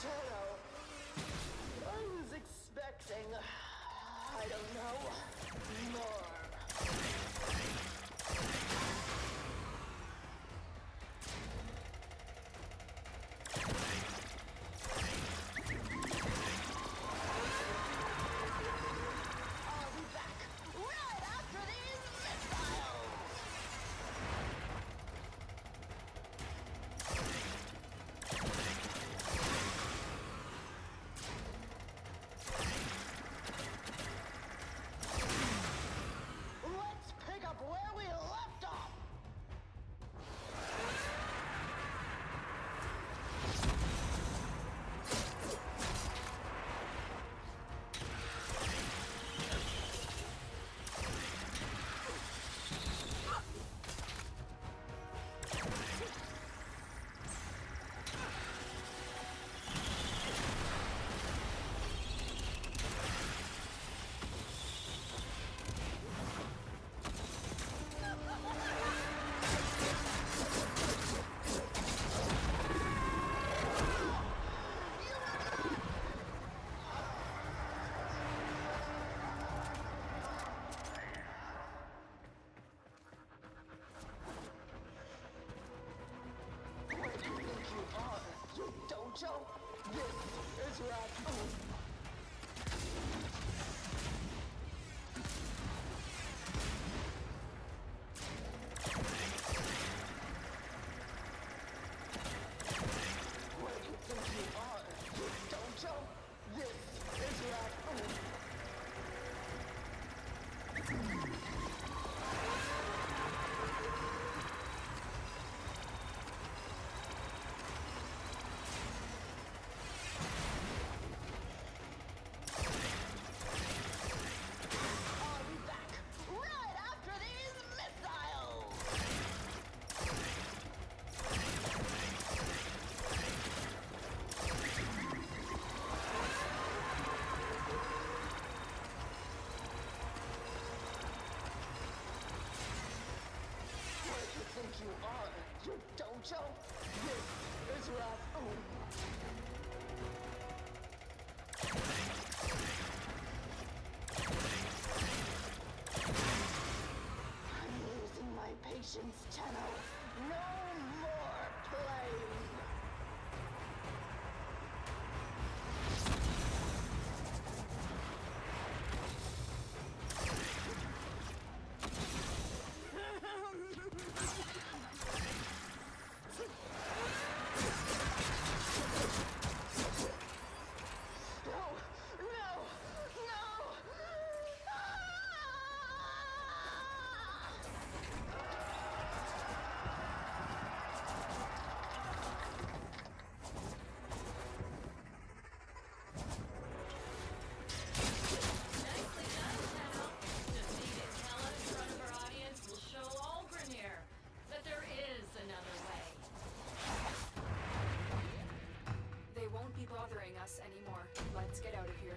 Tenno. I was expecting, I don't know, more. It's is you are, you dojo. This is Rathuum. be bothering us anymore. Let's get out of here.